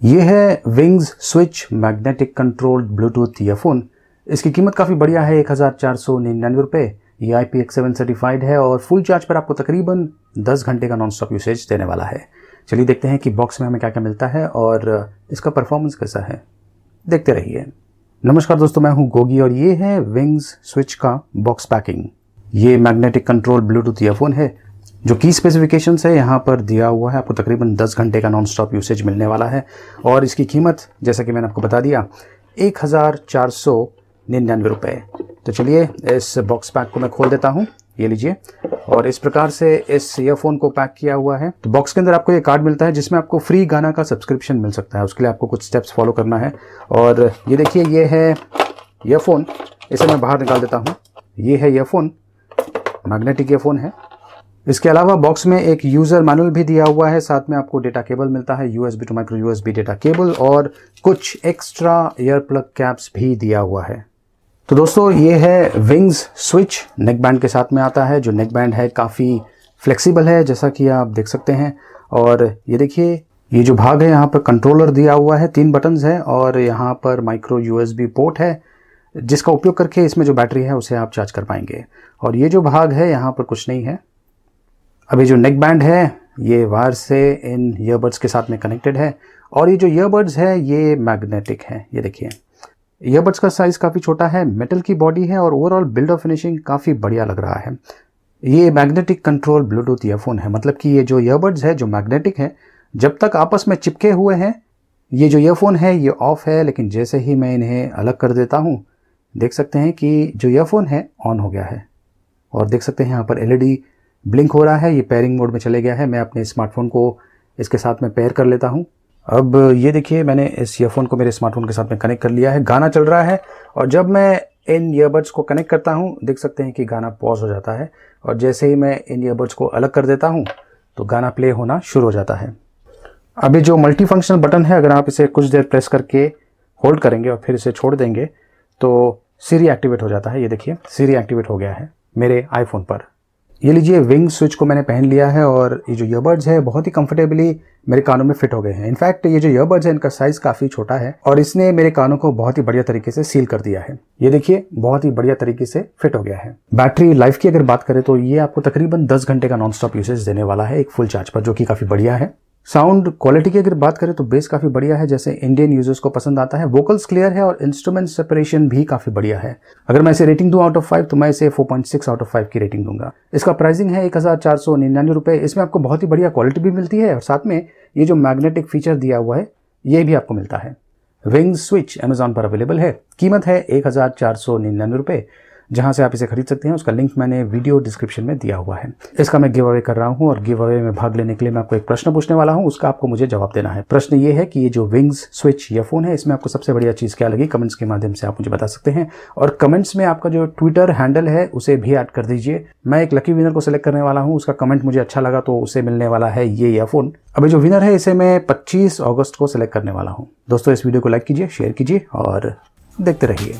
ये है wings switch magnetic controlled Bluetooth earphone इसकी कीमत काफ़ी बढ़िया है, एक हज़ार चार सौ निन्यानवे रुपये ये I P X seven certified है और फुल चार्ज पर आपको तकरीबन दस घंटे का नॉन स्टॉप यूसेज देने वाला है। चलिए देखते हैं कि बॉक्स में हमें क्या क्या मिलता है और इसका परफॉर्मेंस कैसा है। देखते रहिए। नमस्कार दोस्तों, मैं हूँ गोगी और ये है विंग्स स्विच का बॉक्स पैकिंग ये मैग्नेटिक कंट्रोल ब्लूटूथ ईयरफोन है। जो की स्पेसिफिकेशंस है, यहाँ पर दिया हुआ है, आपको तकरीबन 10 घंटे का नॉन स्टॉप यूसेज मिलने वाला है। और इसकी कीमत, जैसा कि मैंने आपको बता दिया, एक हज़ार चार सौ निन्यानवे तो चलिए, इस बॉक्स पैक को मैं खोल देता हूँ, ये लीजिए। और इस प्रकार से इस ईयरफोन को पैक किया हुआ है। तो बॉक्स के अंदर आपको ये कार्ड मिलता है, जिसमें आपको फ्री गाना का सब्सक्रिप्शन मिल सकता है। उसके लिए आपको कुछ स्टेप्स फॉलो करना है। और ये देखिए, ये है ईयरफोन इसे मैं बाहर निकाल देता हूँ। ये है ईयरफोन मैग्नेटिक ईयरफोन है। इसके अलावा बॉक्स में एक यूज़र मैनुअल भी दिया हुआ है। साथ में आपको डेटा केबल मिलता है USB to micro USB data cable और कुछ एक्स्ट्रा ईयर प्लग कैप्स भी दिया हुआ है। तो दोस्तों, ये है विंग्स स्विच नेक बैंड के साथ में आता है, जो नेक बैंड है, काफ़ी फ्लेक्सिबल है, जैसा कि आप देख सकते हैं। और ये देखिए, ये जो भाग है, यहाँ पर कंट्रोलर दिया हुआ है, तीन बटन्स है और यहाँ पर माइक्रो यूएसबी पोर्ट है, जिसका उपयोग करके इसमें जो बैटरी है, उसे आप चार्ज कर पाएँगे। और ये जो भाग है, यहाँ पर कुछ नहीं है। अभी जो नेक बैंड है, ये वायर से इन ईयरबड्स के साथ में कनेक्टेड है और ये जो ईयरबड्स है, ये मैग्नेटिक है, ये देखिए। ईयरबड्स का साइज़ काफ़ी छोटा है मेटल की बॉडी है और ओवरऑल बिल्ड ऑफ़ फिनिशिंग काफ़ी बढ़िया लग रहा है। ये मैग्नेटिक कंट्रोल ब्लूटूथ ईयरफोन है मतलब कि ये जो ईयरबड्स है, जो मैग्नेटिक है, जब तक आपस में चिपके हुए हैं, ये जो ईयरफोन है, ये ऑफ़ है, लेकिन जैसे ही मैं इन्हें अलग कर देता हूँ, देख सकते हैं कि जो ईयरफोन है ऑन हो गया है। और देख सकते हैं यहाँ पर एलईडी ब्लिंक हो रहा है, ये पेयरिंग मोड में चले गया है। मैं अपने स्मार्टफ़ोन को इसके साथ में पेयर कर लेता हूँ। अब ये देखिए, मैंने इस ईयरफोन को मेरे स्मार्टफ़ोन के साथ में कनेक्ट कर लिया है। गाना चल रहा है और जब मैं इन ईयरबड्स को कनेक्ट करता हूँ, देख सकते हैं कि गाना पॉज हो जाता है और जैसे ही मैं इन ईयरबड्स को अलग कर देता हूँ तो गाना प्ले होना शुरू हो जाता है। अभी जो मल्टी फंक्शनल बटन है, अगर आप इसे कुछ देर प्रेस करके होल्ड करेंगे और फिर इसे छोड़ देंगे तो सीरी एक्टिवेट हो जाता है। ये देखिए सीरी एक्टिवेट हो गया है मेरे आईफोन पर। ये लीजिए विंग स्विच को मैंने पहन लिया है और ये जो ईयरबड्स है, बहुत ही कंफर्टेबली मेरे कानों में फिट हो गए हैं। इनफैक्ट ये जो ईयरबड्स है, इनका साइज़ काफ़ी छोटा है और इसने मेरे कानों को बहुत ही बढ़िया तरीके से सील कर दिया है। ये देखिए, बहुत ही बढ़िया तरीके से फिट हो गया है। बैटरी लाइफ की अगर बात करें तो ये आपको तकरीबन दस घंटे का नॉन स्टॉप यूसेज देने वाला है, एक फुल चार्ज पर, जो की काफ़ी बढ़िया है। साउंड क्वालिटी की अगर बात करें तो बेस काफ़ी बढ़िया है, जैसे इंडियन यूज़र्स को पसंद आता है। वोकल्स क्लियर है और इंस्ट्रूमेंट सेपरेशन भी काफ़ी बढ़िया है। अगर मैं इसे रेटिंग दूँ आउट ऑफ़ फाइव तो मैं इसे 4.6 आउट ऑफ़ फाइव की रेटिंग दूँगा। इसका प्राइसिंग है एक हज़ार इसमें आपको बहुत ही बढ़िया क्वालिटी भी मिलती है और साथ में ये जो मैग्नेटिक फीचर दिया हुआ है, ये भी आपको मिलता है। विंग स्विच अमेजॉन पर अवेलेबल है। कीमत है एक हज़ार जहाँ से आप इसे खरीद सकते हैं, उसका लिंक मैंने वीडियो डिस्क्रिप्शन में दिया हुआ है। इसका मैं गिव अवे कर रहा हूँ और गिव अवे में भाग लेने के लिए मैं आपको एक प्रश्न पूछने वाला हूँ, उसका आपको मुझे जवाब देना है। प्रश्न ये है कि ये जो विंग्स स्विच या फ़ोन है, इसमें आपको सबसे बढ़िया चीज़ क्या लगी? कमेंट्स के माध्यम से आप मुझे बता सकते हैं। और कमेंट्स में आपका जो ट्विटर हैंडल है, उसे भी ऐड कर दीजिए। मैं एक लकी विनर को सिलेक्ट करने वाला हूँ, उसका कमेंट मुझे अच्छा लगा तो उसे मिलने वाला है ये ईयरफोन अभी जो विनर है, इसे मैं पच्चीस अगस्त को सिलेक्ट करने वाला हूँ। दोस्तों, इस वीडियो को लाइक कीजिए शेयर कीजिए और देखते रहिए।